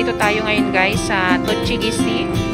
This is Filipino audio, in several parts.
Nandito tayo ngayon guys sa Tochigisi.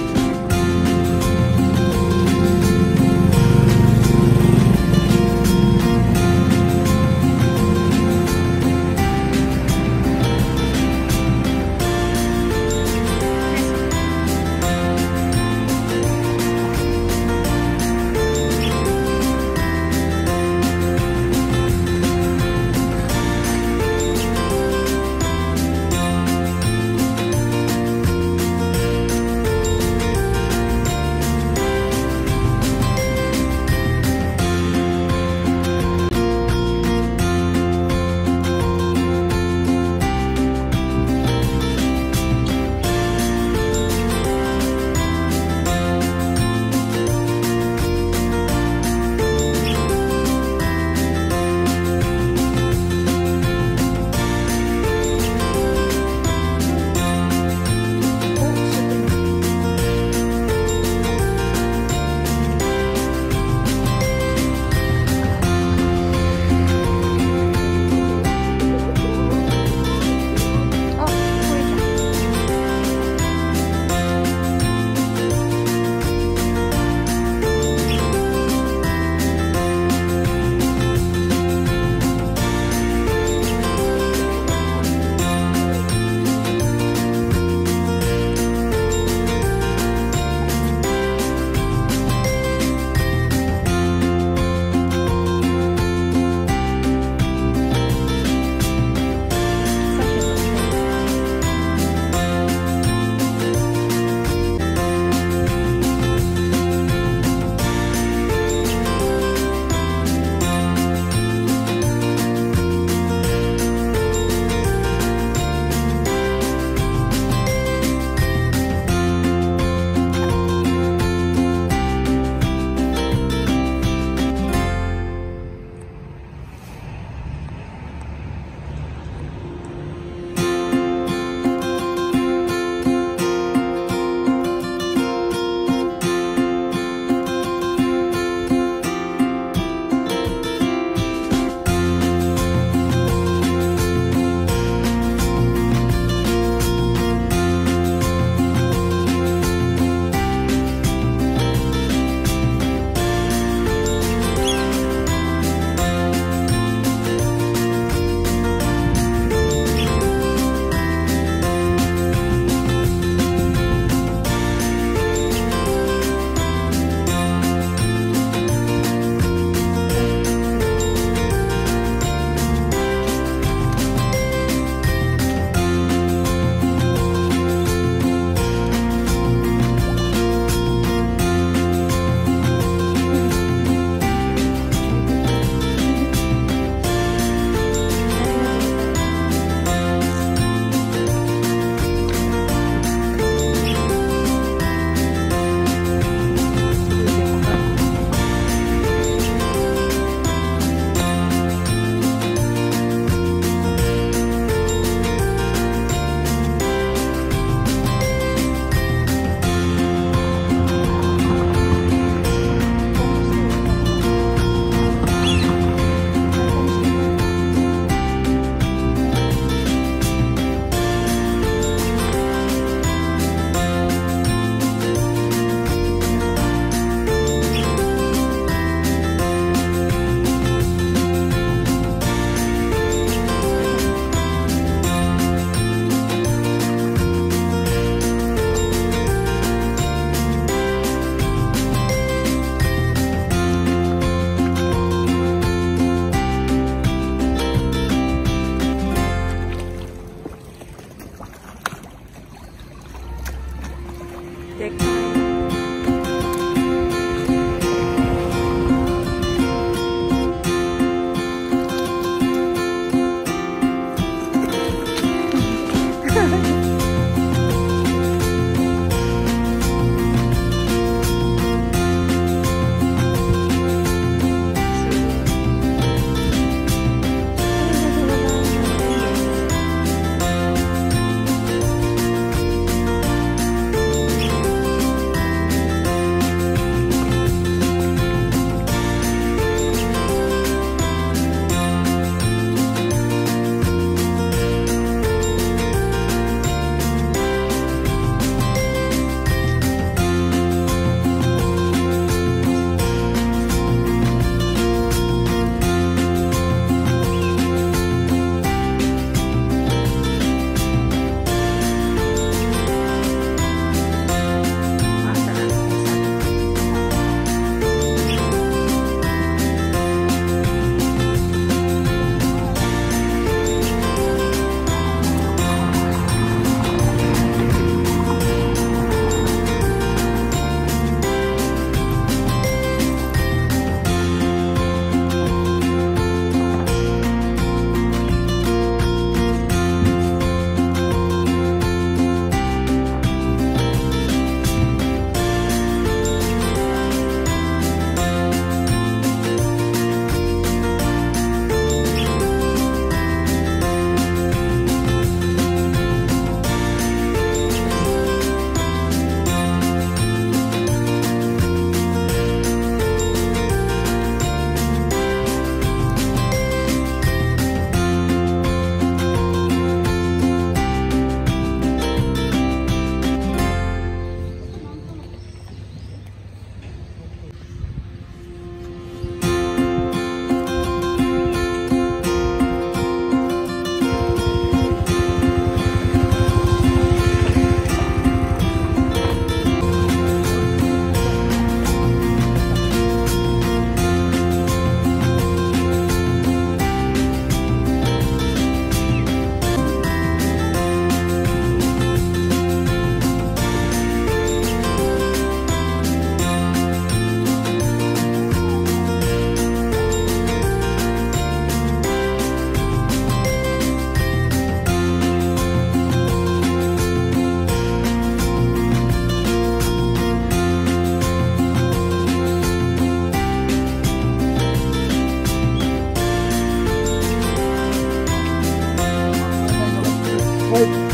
like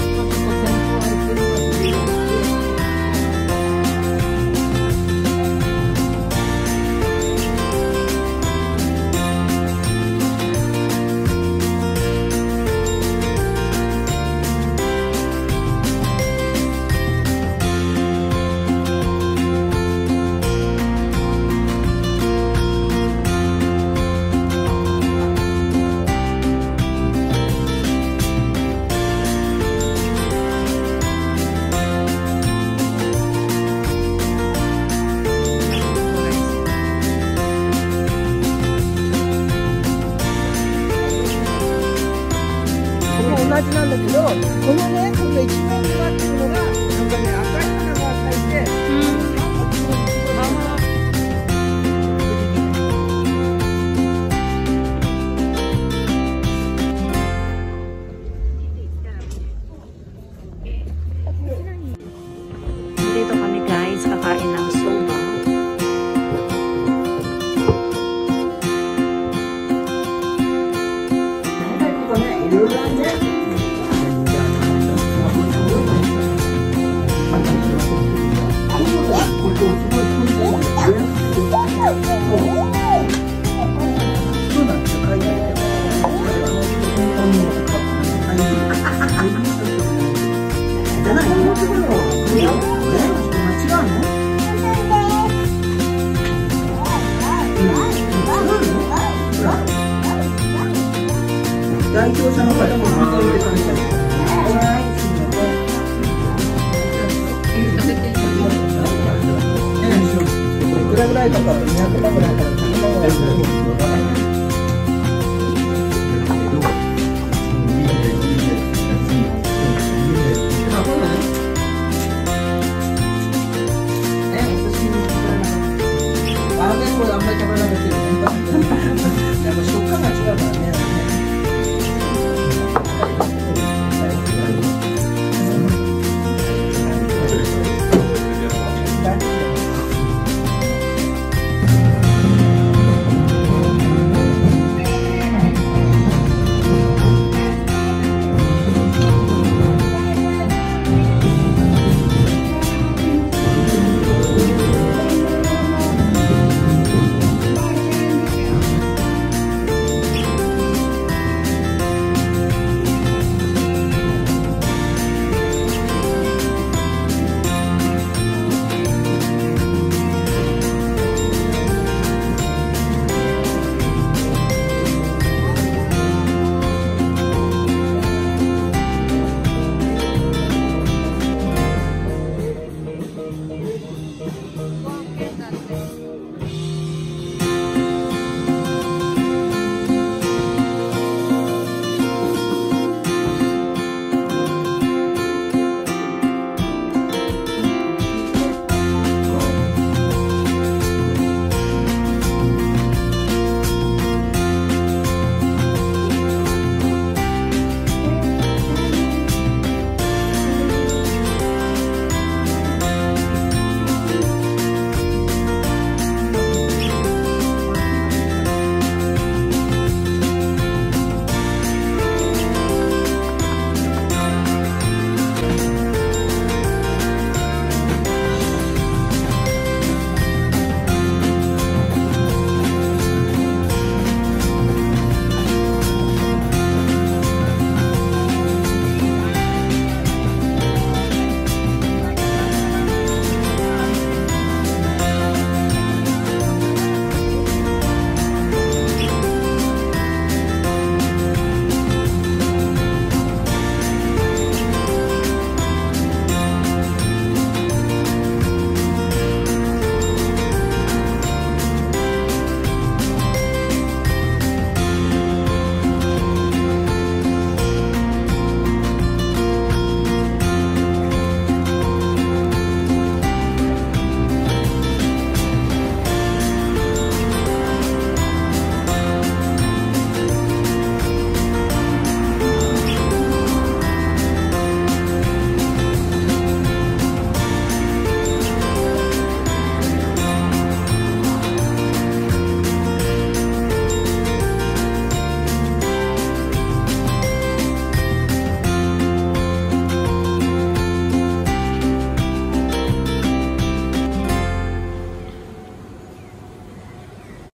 공연에 컴백이 시간 같은 거가 굉장히